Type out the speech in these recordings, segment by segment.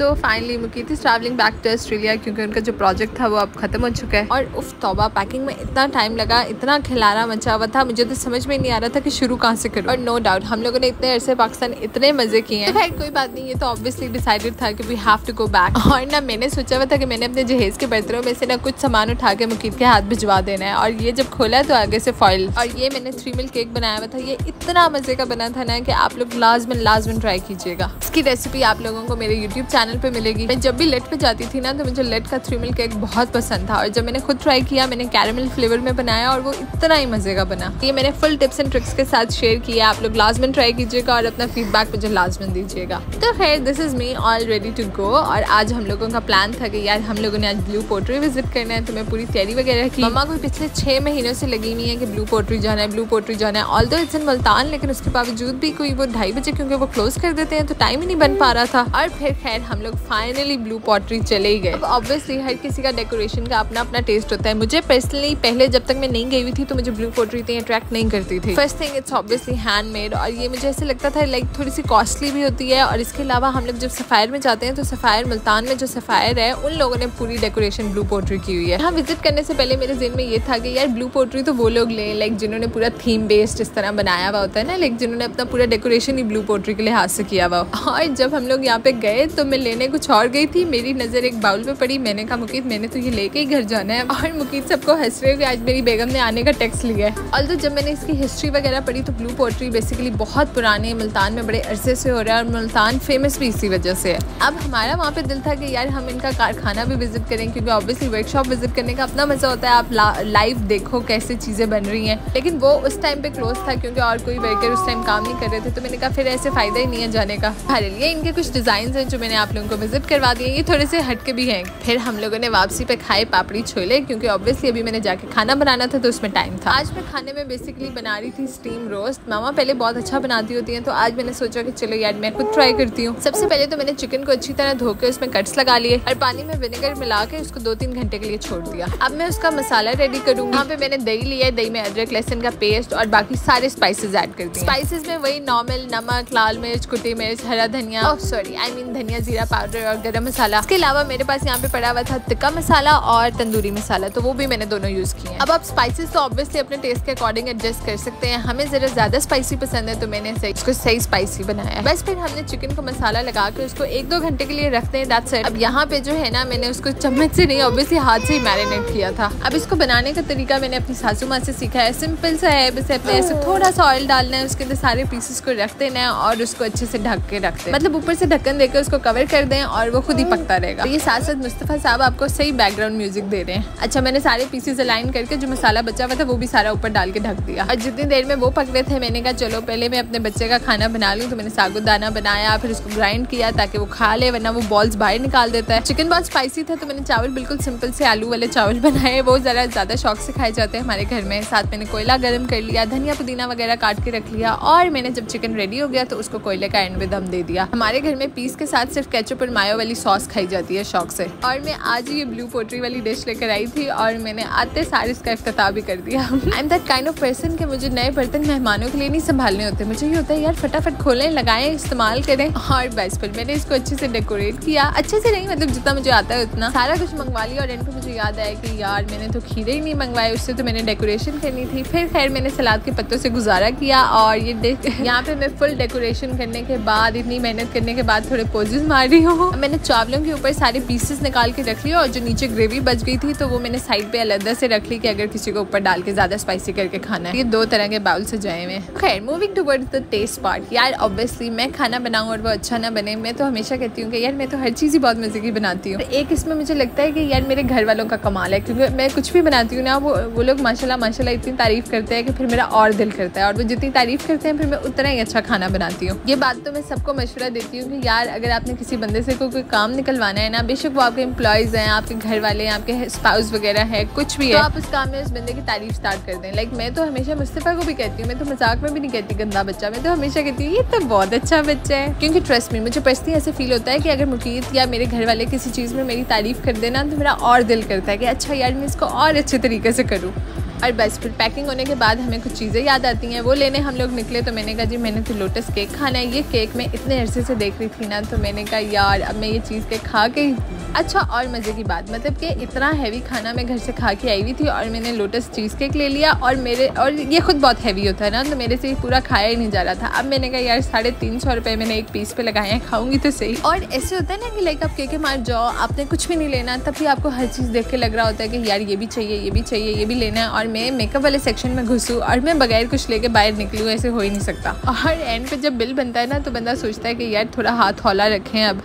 So finally Mukeet is travelling back to Australia क्योंकि उनका जो प्रोजेक्ट था वो अब खत्म हो चुका है। और उफ, तौबा पैकिंग में इतना टाइम लगा, इतना खिलारा मचा हुआ था, मुझे तो समझ में नहीं आ रहा था कि शुरू कहाँ से करूँ। और नो डाउट हम लोगों ने इतने अरसे पाकिस्तान इतने मज़े किए हैं। तो कोई बात नहीं, ये तो ऑब्वियसली डिसाइडेड था कि we have to go back और ना मैंने सोचा हुआ था कि मैंने अपने जहेज के बर्तनों में से ना कुछ सामान उठा के मुकीत के हाथ भिजवा देना है। और ये जब खोला तो आगे से फॉइल और ये मैंने थ्री मिल केक बनाया हुआ था। ये इतना मज़े का बना था ना कि आप लोग लाजमन लाजमन ट्राई कीजिएगा। इसकी रेसिपी आप लोगों को मेरे यूट्यूब चैनल पे मिलेगी। मैं जब भी लेट पे जाती थी ना तो मुझे लेट का थ्री मिल केक बहुत पसंद था। और जब मैंने खुद ट्राई किया, मैंने कैरमल फ्लेवर में बनाया और वो इतना ही मज़े का बना। ये मैंने फुल टिप्स एंड ट्रिक्स के साथ शेयर किया। आप लोग लाजमन ट्राई कीजिएगा और अपना फीडबैक मुझे लाजमन दीजिएगा। तो खैर this is me all ready to go और आज हम लोगों का प्लान था कि यार हम लोगों ने आज ब्लू पोट्री विज़िट करना है तो मैं पूरी तैयारी वगैरह की। मम्मा को पिछले छह महीनों से लगी हुई है कि ब्लू पोट्री जाना है ब्लू पोट्री जाना है। ऑल दो इट्स इन मुल्तान लेकिन उसके बावजूद भी कोई वो ढाई बजे क्योंकि वो क्लोज कर देते हैं तो टाइम ही नहीं बन पा रहा था। और फिर खैर, हम लोग फाइनली ब्लू पॉटरी चले गए। ऑब्वियसली हर किसी का डेकोरेशन का अपना अपना टेस्ट होता है। मुझे पर्सनली पहले जब तक मैं नहीं गई हुई थी तो मुझे ब्लू पॉटरी इतनी अट्रैक्ट नहीं करती थी। First thing it's obviously handmade और ये मुझे ऐसे लगता था लाइक थोड़ी सी कॉस्टली भी होती है और इसके अलावा हम लोग जब सफ़ायर में जाते हैं तो सफ़ायर मुल्तान में जो सफ़ायर है, उन लोगों ने पूरी डेकोरेशन ब्लू पोट्री की हुई है। यहाँ विज़िट करने से पहले मेरे जिन में ये था कि यार ब्लू पोट्री तो वो लोग लें लाइक जिन्होंने पूरा थीम बेस्ड इस तरह बनाया हुआ होता है ना लाइक जिन्होंने अपना पूरा डेकोरेशन ही ब्लू पोट्री के लिहाज से किया हुआ और जब हम लोग यहाँ पे गए तो मैं लेने कुछ और गई थी, मेरी नज़र एक बाउल पे पड़ी। मैंने कहा मुकीत मैंने तो ये लेके ही घर जाना है। और मुकीत सबको हंस रहे हुए आज मेरी बेगम ने आने का टेक्स लिया है। और तो जब मैंने इसकी हिस्ट्री वगैरह पढ़ी तो ब्लू पोट्री बेसिकली बहुत पुराने मुल्तान में बड़े अरसे से हो रहा है और मुल्तान फ़ेमस भी इसी वजह से है। अब हमारा वहाँ पे दिल था कि यार हम इनका कारखाना भी विज़िट करें क्योंकि ऑब्वियसली वर्कशॉप विज़िट करने का अपना मज़ा होता है। आप लाइव देखो कैसे चीज़ें बन रही हैं। लेकिन वो उस टाइम पे क्लोज था क्योंकि और कोई वर्कर उस टाइम काम नहीं कर रहे थे तो मैंने कहा, फिर ऐसे फ़ायदा ही नहीं है जाने का। हमारे लिए इनके कुछ डिज़ाइन हैं जो मैंने आप लोगों को विज़िट करवा दिए ये थोड़े से हटके भी हैं। फिर हम लोगों ने वापसी पे खाए पापड़ी छोले, क्योंकि ऑब्वियसली अभी मैंने जाके खाना बनाना था तो उसमें टाइम था। आज मैं खाने में बेसिकली बना रही थी स्टीम रोस्ट मामा पहले बहुत अच्छा बनाती होती हैं तो आज मैंने सोचा कि चलो यार, मैं खुद ट्राई करती हूँ। सबसे पहले तो मैंने चिकन को अच्छी तरह धो के उसमें कट्स लगा लिए और पानी में विनेगर मिला के उसको दो तीन घंटे के लिए छोड़ दिया। अब मैं उसका मसाला रेडी करूँगी। यहाँ पे मैंने दही लिया है, दही में अदरक, लहसन का पेस्ट और बाकी सारे स्पाइसेस ऐड कर दिए। स्पाइसेस में वही नॉर्मल नमक, लाल मिर्च, कुटी मिर्च, हरा धनिया। सॉरी आई मीन धनिया जीरा पाउडर और गरम मसाला। इसके अलावा मेरे पास यहाँ पे पड़ा हुआ था तिक्का मसाला और तंदूरी मसाला तो वो भी मैंने दोनों यूज़ किए अब आप स्पाइसेस तो ऑब्वियसली अपने टेस्ट के अकॉर्डिंग एडजस्ट कर सकते हैं। हमें जरा ज़्यादा स्पाइसी पसंद है तो मैंने उसको सही स्पाइसी बनाया बस फिर हमने चिकन को मसाला लगा के उसको एक दो घंटे के लिए रखते हैं दैट्स इट अब यहाँ पे जो है ना मैंने उसको चम्मच से नहीं ऑब्वियसली हाथ से ही मैरिनेट किया था। अब इसको बनाने का तरीका मैंने अपनी सासू माँ से सीखा है। सिंपल सा है बस अपने ऐसे थोड़ा सा ऑयल डालना है उसके अंदर सारे पीसेस को रख देना है और उसको अच्छे से ढक के रखते हैं। मतलब ऊपर से ढक्कन देकर उसको कवर कर दें और वो खुद ही पकता रहेगा। तो ये साथ साथ मुस्तफ़ा साहब आपको सही बैकग्राउंड म्यूज़िक दे रहे हैं। अच्छा मैंने सारे पीसेस अलाइन करके जो मसाला बचा हुआ था, वो भी सारा ऊपर डाल के ढक दिया। और जितनी देर में वो पक रहे थे, मैंने कहा, चलो, पहले मैं अपने बच्चे का खाना बना लूँ। तो मैंने सागुदाना बनाया, फिर उसको ग्राइंड किया ताकि वो खा ले, वरना वो बॉल्स बाहर निकाल देता है। चिकन बहुत स्पाइसी था तो मैंने चावल बिल्कुल सिंपल से आलू वाले चावल बनाए। वो ज़रा ज़्यादा शौक से खाए जाते हैं हमारे घर में। साथ मैंने कोयला गर्म कर लिया, धनिया पुदीना वगैरह काट के रख लिया और मैंने जब चिकन रेडी हो गया तो उसको कोयले का एंड में दम दे दिया। हमारे घर में पीस के साथ सिर्फ़ केचप और मायो वाली सॉस खाई जाती है शौक से। और मैं आज ये ब्लू पोट्री वाली डिश लेकर आई थी और मैंने आते सारे इसका अफ्ताह भी कर दिया। I am that kind of person के मुझे नए बर्तन मेहमानों के लिए नहीं संभालने होते। मुझे ये होता है, यार, फटाफट खोलें, लगाएँ, इस्तेमाल करें। और बस, फिर मैंने इसको अच्छे से डेकोरेट किया। अच्छे से नहीं मतलब जितना मुझे आता है उतना। सारा कुछ मंगवा लिया और एंड इनको मुझे याद आया कि, यार, मैंने तो खीरे ही नहीं मंगवाए, उससे तो मैंने डेकोरेशन करनी थी। फिर खैर, मैंने सलाद के पत्तों से गुजारा किया और ये यहाँ पे मैं फुल डेकोरेशन करने के बाद, इतनी मेहनत करने के बाद थोड़े पोजेस मार रही हूँ मैंने चावलों के ऊपर सारे पीसेस निकाल के रख लिया और जो नीचे ग्रेवी बच गई थी तो वो मैंने साइड पे अलग से रख ली कि अगर किसी को ऊपर डाल के ज़्यादा स्पाइसी करके खाना है। ये दो तरह के बाउल से जाए हुए खैर moving toward the taste part यार ऑब्वियसली मैं खाना बनाऊँ और वो अच्छा ना बने, मैं तो हमेशा कहती हूँ कि यार, मैं तो हर चीज़ ही बहुत मज़े की बनाती हूँ। एक इसमें मुझे लगता है कि यार, मेरे घर वालों का कमाल है, क्योंकि मैं कुछ भी बनाती हूँ ना, वो वो लोग माशाल्लाह माशाल्लाह इतनी तारीफ़ करते हैं कि फिर मेरा और दिल करता है, और वो जितनी तारीफ़ करते हैं, फिर मैं उतना ही अच्छा खाना बनाती हूँ। ये बात तो मैं सबको मशवरा देती हूँ कि यार, अगर आपने किसी बंदे से कोई कोई काम निकलवाना है ना बेशक वो आपके एम्प्लॉयज़ हैं आपके घर वाले हैं आपके स्पाउस वगैरह है कुछ भी है। तो आप उस काम में उस बंदे की तारीफ़ स्टार्ट कर दें। लाइक मैं तो हमेशा मुस्तफ़ा को भी कहती हूँ मैं तो मज़ाक में भी नहीं कहती गंदा बच्चा मैं तो हमेशा कहती हूँ ये तो बहुत अच्छा बच्चा है। क्योंकि ट्रस्ट में मुझे पर्सनली ऐसे फील होता है कि अगर मुकीत या मेरे घर वाले किसी चीज़ में मेरी तारीफ़ कर देना तो मेरा और दिल करता है कि अच्छा यार मैं इसको और अच्छे तरीके से करूँ। और बस फिर पैकिंग होने के बाद हमें कुछ चीज़ें याद आती हैं। वो लेने हम लोग निकले तो मैंने कहा, जी, मैंने तो लोटस केक खाना है। ये केक मैं इतने अरसे से देख रही थी ना तो मैंने कहा, यार, अब मैं ये चीज़ के खा के अच्छा और मज़े की बात मतलब कि इतना हैवी खाना मैं घर से खा के आई हुई थी और मैंने लोटस चीज़ केक ले लिया और मेरे, और ये खुद बहुत हैवी होता है ना तो मेरे से पूरा खाया ही नहीं जा रहा था। अब मैंने कहा, यार, साढ़े तीन सौ रुपये मैंने एक पीस पे लगाए हैं, खाऊँगी तो सही। और ऐसे होता है ना कि लाइक आप के मार जाओ, आपने कुछ भी नहीं लेना, तब भी आपको हर चीज़ देख के लग रहा होता है कि, यार, ये भी चाहिए, ये भी चाहिए, ये भी लेना है। और मैं मेकअप वाले सेक्शन में घुसूँ और मैं बगैर कुछ लेके बाहर निकलूँ ऐसे हो ही नहीं सकता। और एंड पे जब बिल बनता है ना तो बंदा सोचता है कि यार थोड़ा हाथ हौला रखें अब।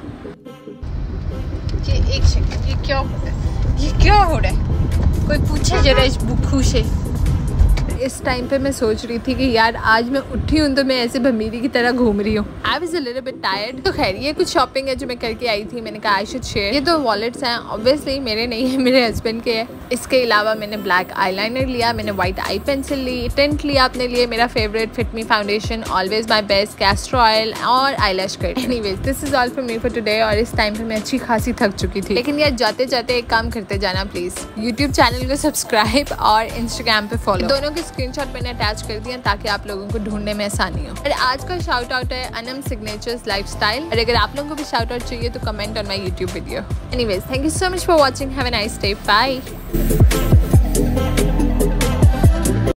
ये एक सेकंड ये क्या हो रहा है? ये क्या हो रहा है? कोई पूछे जरा इस बुखू से इस टाइम पे मैं सोच रही थी कि यार आज मैं उठी हूँ तो मैं ऐसे भमीरी की तरह घूम रही हूँ। I was little bit tired तो खैर, ये कुछ शॉपिंग है जो मैं करके आई थी। मैंने कहा आई शुड शेयर ये तो वॉलेट्स हैं। ऑब्वियसली मेरे नहीं है, मेरे हस्बैंड के है। इसके अलावा मैंने ब्लैक आई लिया, मैंने व्हाइट आई पेंसिल ली टेंट लिया अपने लिए। मेरा favourite fit me foundation always my best castor oil और eye lash cut any this is all for me for today और इस टाइम पे मैं अच्छी खासी थक चुकी थी। लेकिन यार जाते जाते एक काम करते जाना प्लीज़ यूट्यूब चैनल को सब्सक्राइब और इंस्टाग्राम पे फॉलो दोनों के स्क्रीनशॉट मैंने अटैच कर दिया ताकि आप लोगों को ढूँढने में आसानी हो। और आज का शाउट आउट है अनम सिग्नेचर्स लाइफस्टाइल और अगर आप लोगों को भी शाउट आउट चाहिए तो comment on my YouTube video anyways thank you so much for watching have a nice day bye